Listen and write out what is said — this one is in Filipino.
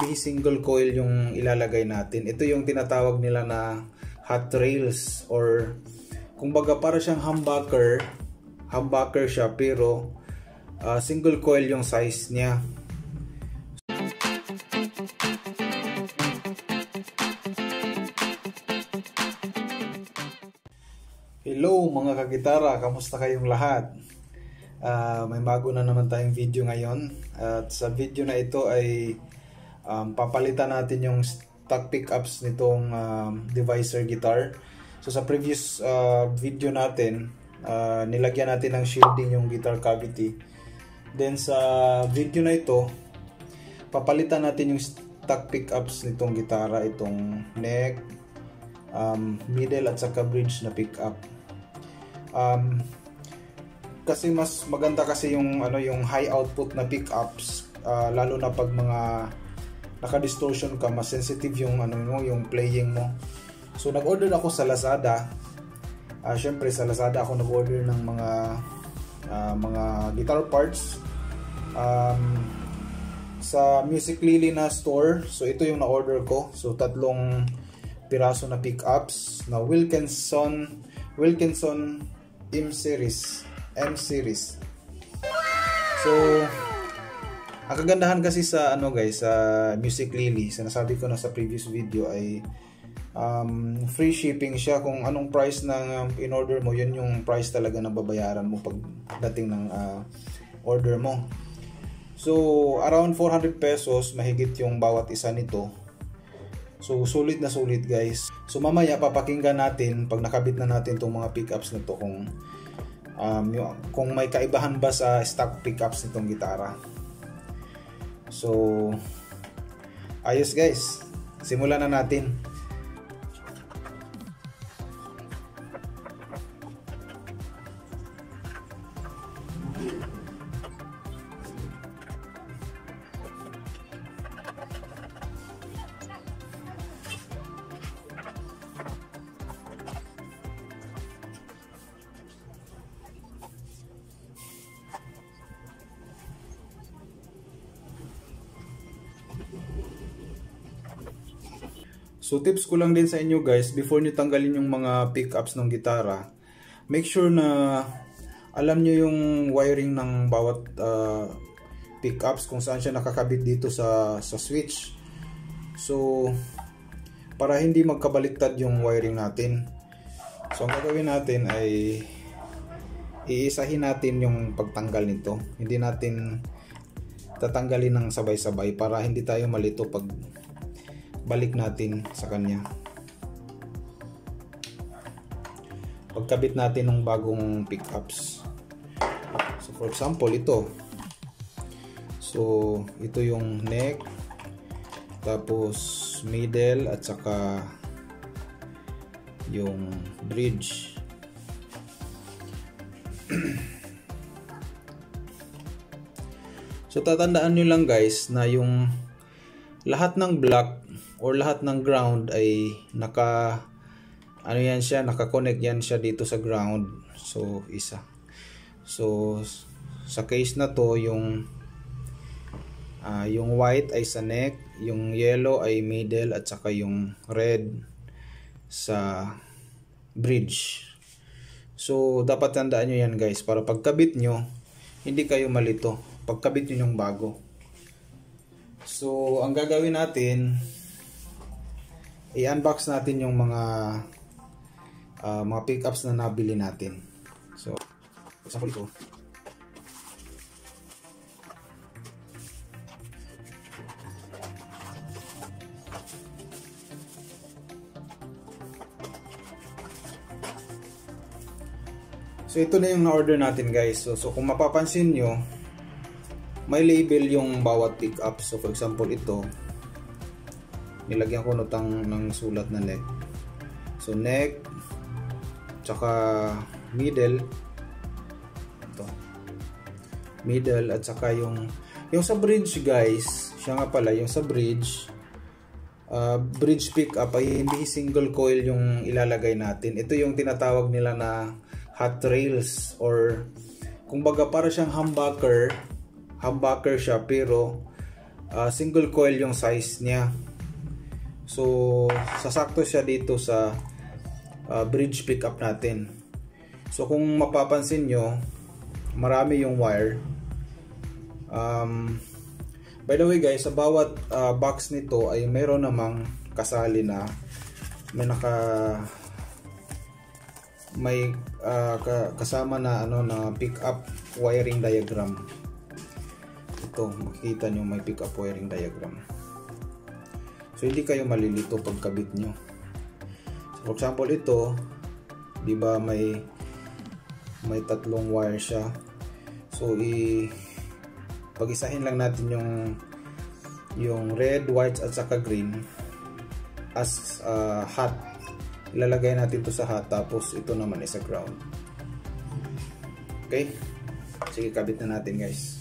hindi single coil yung ilalagay natin. Ito yung tinatawag nila na hot rails or kumbaga para siyang humbucker. Humbucker siya pero uh, single coil yung size niya. Hello mga kagitara, kamusta kayong lahat? Uh, may bago na naman tayong video ngayon at sa video na ito ay um, papalitan natin yung stock pickups nitong um, divisor guitar. So sa previous uh, video natin, uh, nilagyan natin ng shielding yung guitar cavity. Then sa video na ito, papalitan natin yung stock pickups nitong gitara, itong neck, um, middle at saka bridge na pickup. Um, kasi mas maganda kasi yung ano yung high output na pickups uh, lalo na pag mga naka-distortion ka, mas sensitive yung ano mo, yung playing mo. So nag-order ako sa Lazada. Uh, Syempre sa Lazada ako nag-order ng mga uh, mga guitar parts. Um, sa Music Lily na store. So ito yung na-order ko. So tatlong piraso na pickups na Wilkinson Wilkinson M series. M series. So ang kagandahan kasi sa ano guys, sa Music Lily, sinasabi ko na sa previous video ay um, free shipping siya kung anong price na um, in-order mo, yun yung price talaga na babayaran mo pagdating ng uh, order mo. So, around 400 pesos mahigit yung bawat isa nito. So, sulit na sulit guys. So, mamaya papakinggan natin pag nakabit na natin itong mga pickups na to kung um, yung, kung may kaibahan ba sa stock pickups nitong gitara. So, ayos guys. Simulan na natin. So tips ko lang din sa inyo guys, before nyo tanggalin yung mga pickups ng gitara, make sure na alam nyo yung wiring ng bawat uh, pickups kung saan siya nakakabit dito sa, sa switch. So, para hindi magkabaliktad yung wiring natin. So, ang gagawin natin ay iisahin natin yung pagtanggal nito. Hindi natin tatanggalin ng sabay-sabay para hindi tayo malito pag balik natin sa kanya. Pagkabit natin ng bagong pickups. So for example ito. So ito yung neck tapos middle at saka yung bridge so tatandaan nyo lang guys na yung lahat ng block or lahat ng ground ay naka ano yan siya naka-connect yan siya dito sa ground. So isa. So sa case na to yung uh, yung white ay sa neck yung yellow ay middle at saka yung red sa bridge. So dapat tandaan nyo yan guys. Para pagkabit nyo hindi kayo malito pagkabit nyo yung bago so ang gagawin natin i-unbox natin yung mga uh, mga pickups na nabili natin. So, example ito. So ito na yung na-order natin guys. So, so kung mapapansin nyo, may label yung bawat pickup. So for example ito, nilagyan ko nutang ng sulat na neck. So neck tsaka middle. Ito. Middle at saka yung yung sa bridge guys. Siya nga pala yung sa bridge. Uh, bridge pickup ay hindi single coil yung ilalagay natin. Ito yung tinatawag nila na hot rails or kumbaga para siyang humbucker humbucker siya pero uh, single coil yung size niya. So, sasakto siya dito sa uh, bridge pickup natin. So, kung mapapansin nyo, marami yung wire. Um, by the way guys, sa bawat uh, box nito ay meron namang kasali na may naka may uh, kasama na ano na pick up wiring diagram ito makikita nyo may pick up wiring diagram. So hindi kayo malilito pagkabit nyo. So, for example ito di ba may may tatlong wire siya. So i pag-isahin lang natin yung yung red, white at saka green as uh, hot ilalagay natin to sa hot tapos ito naman is sa ground. Okay? Sige kabit na natin guys